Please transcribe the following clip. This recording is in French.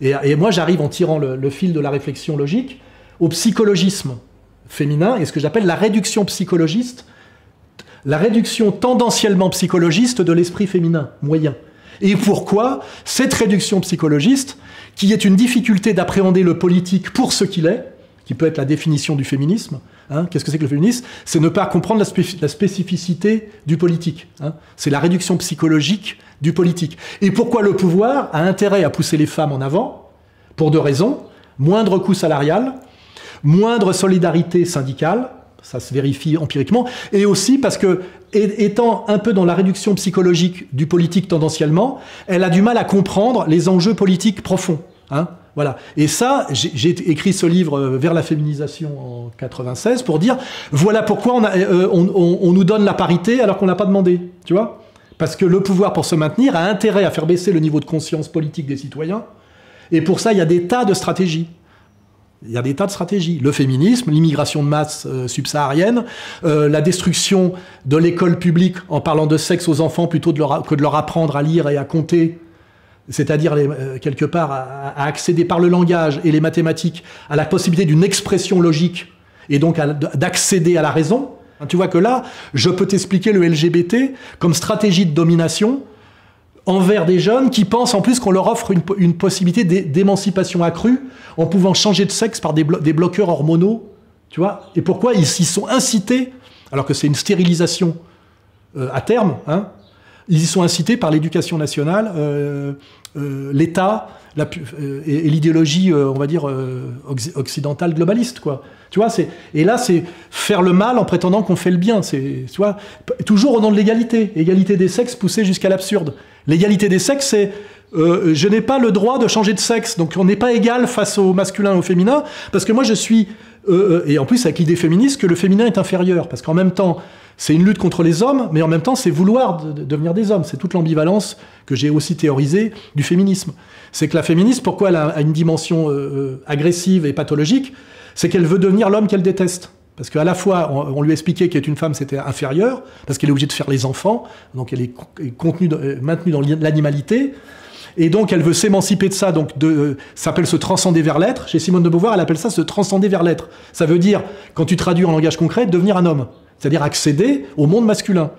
Et, moi, j'arrive en tirant le, fil de la réflexion logique au psychologisme féminin et ce que j'appelle la réduction psychologiste, la réduction tendanciellement psychologiste de l'esprit féminin moyen. Et pourquoi cette réduction psychologiste, qui est une difficulté d'appréhender le politique pour ce qu'il est, qui peut être la définition du féminisme. Hein, Qu'est-ce que c'est que le féminisme C'est ne pas comprendre la, spécificité du politique. Hein. C'est la réduction psychologique du politique. Et pourquoi le pouvoir a intérêt à pousser les femmes en avant? Pour deux raisons. Moindre coût salarial, moindre solidarité syndicale, ça se vérifie empiriquement, et aussi parce que, étant un peu dans la réduction psychologique du politique tendanciellement, elle a du mal à comprendre les enjeux politiques profonds. Hein voilà. Et ça, j'ai écrit ce livre euh, vers la féminisation en 96 pour dire voilà pourquoi on, euh, on nous donne la parité alors qu'on n'a pas demandé. Tu vois? Parce que le pouvoir, pour se maintenir, a intérêt à faire baisser le niveau de conscience politique des citoyens. Et pour ça, il y a des tas de stratégies. Il y a des tas de stratégies. Le féminisme, l'immigration de masse euh, subsaharienne, euh, la destruction de l'école publique en parlant de sexe aux enfants plutôt que de leur apprendre à lire et à compter, c'est-à-dire euh, quelque part à, accéder par le langage et les mathématiques à la possibilité d'une expression logique et donc d'accéder à la raison. Tu vois que là, je peux t'expliquer le LGBT comme stratégie de domination envers des jeunes qui pensent en plus qu'on leur offre une, possibilité d'émancipation accrue en pouvant changer de sexe par des, bloqueurs hormonaux, tu vois. Et pourquoi ils s'y sont incités, alors que c'est une stérilisation euh, à terme, hein ils y sont incités par l'éducation nationale, euh, euh, l'État et, l'idéologie, on va dire, occidentale globaliste, quoi. Tu vois, c'est et là c'est faire le mal en prétendant qu'on fait le bien. C'est tu vois, toujours au nom de l'égalité, égalité des sexes poussée jusqu'à l'absurde. L'égalité des sexes, c'est euh, je n'ai pas le droit de changer de sexe, donc on n'est pas égal face au masculin et au féminin, parce que moi je suis euh, euh, et en plus avec l'idée féministe que le féminin est inférieur, parce qu'en même temps c'est une lutte contre les hommes, mais en même temps c'est vouloir devenir des hommes. C'est toute l'ambivalence que j'ai aussi théorisée du féminisme. C'est que la féministe, pourquoi elle a une dimension agressive et pathologique? C'est qu'elle veut devenir l'homme qu'elle déteste. Parce qu'à la fois, on, lui expliquait qu'être une femme, c'était inférieur, parce qu'elle est obligée de faire les enfants, donc elle est euh, maintenue dans l'animalité. Et donc, elle veut s'émanciper de ça, donc de, euh, ça s'appelle se transcender vers l'être. Chez Simone de Beauvoir, elle appelle ça se transcender vers l'être. Ça veut dire, quand tu traduis en langage concret, devenir un homme. C'est-à-dire accéder au monde masculin.